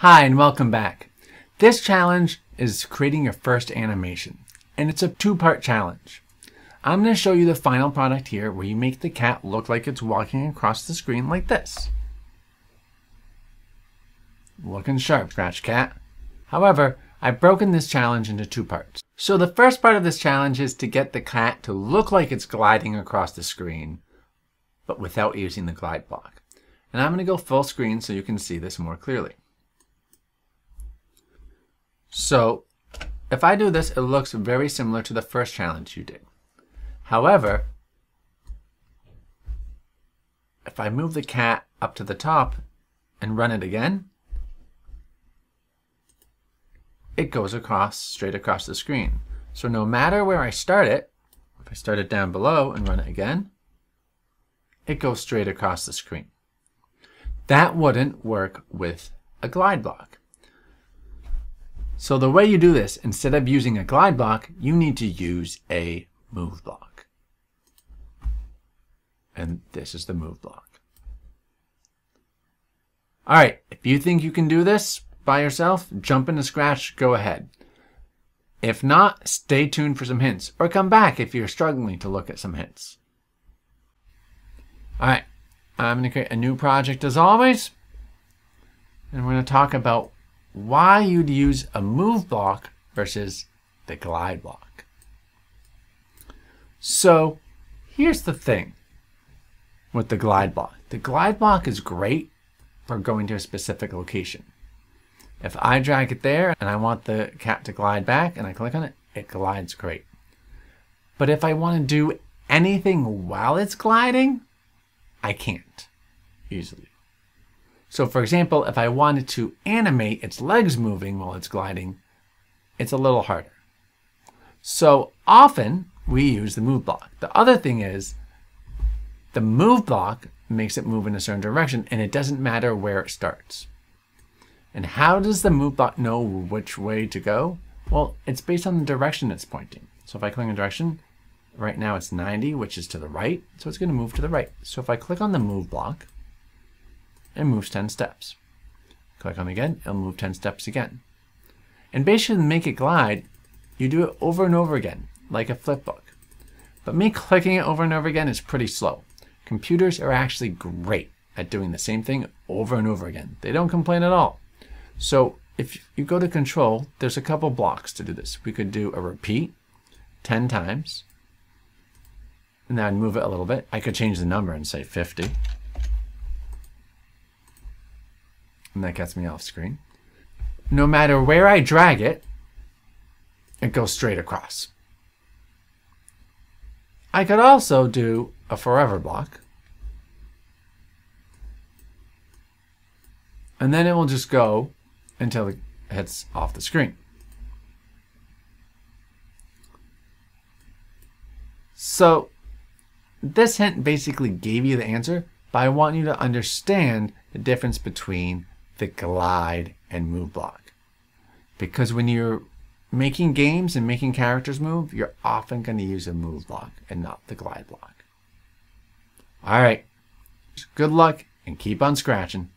Hi and welcome back. This challenge is creating your first animation and it's a two-part challenge. I'm going to show you the final product here where you make the cat look like it's walking across the screen like this. Looking sharp, Scratch Cat. However, I've broken this challenge into two parts. So the first part of this challenge is to get the cat to look like it's gliding across the screen, but without using the glide block. And I'm going to go full screen so you can see this more clearly. So if I do this, it looks very similar to the first challenge you did. However, if I move the cat up to the top and run it again, it goes across, straight across the screen. So no matter where I start it, if I start it down below and run it again, it goes straight across the screen. That wouldn't work with a glide block. So the way you do this, instead of using a glide block, you need to use a move block. And this is the move block. All right, if you think you can do this by yourself, jump into Scratch, go ahead. If not, stay tuned for some hints, or come back if you're struggling to look at some hints. All right, I'm going to create a new project as always, and we're going to talk about why you'd use a move block versus the glide block. So here's the thing with the glide block. The glide block is great for going to a specific location. If I drag it there and I want the cat to glide back and I click on it, it glides great. But if I want to do anything while it's gliding, I can't easily. So for example, if I wanted to animate its legs moving while it's gliding, it's a little harder. So often we use the move block. The other thing is the move block makes it move in a certain direction and it doesn't matter where it starts. And how does the move block know which way to go? Well, it's based on the direction it's pointing. So if I click on direction, right now it's 90, which is to the right. So it's going to move to the right. So if I click on the move block, it moves 10 steps. Click on again, it'll move 10 steps again. And basically make it glide, you do it over and over again, like a flip book. But me clicking it over and over again is pretty slow. Computers are actually great at doing the same thing over and over again. They don't complain at all. So if you go to control, there's a couple blocks to do this. We could do a repeat 10 times. And then move it a little bit. I could change the number and say 50. And that gets me off screen. No matter where I drag it, it goes straight across. I could also do a forever block. And then it will just go until it hits off the screen. So this hint basically gave you the answer, but I want you to understand the difference between the glide and move block. Because when you're making games and making characters move, you're often going to use a move block and not the glide block. All right. Good luck and keep on scratching.